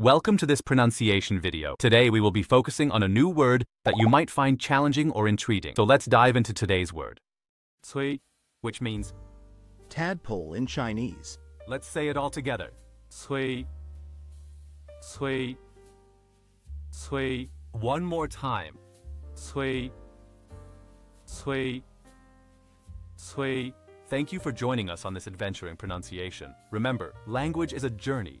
Welcome to this pronunciation video. Today we will be focusing on a new word that you might find challenging or intriguing. So let's dive into today's word. Cui, which means, Tadpole in Chinese. let's say it all together. Cui, cui, cui. One more time. Cui, cui, cui. Thank you for joining us on this adventure in pronunciation. Remember, language is a journey,